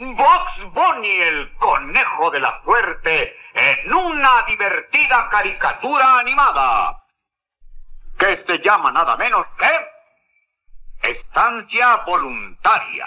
Box Bunny, el conejo de la suerte, en una divertida caricatura animada, que se llama nada menos que Estancia Voluntaria.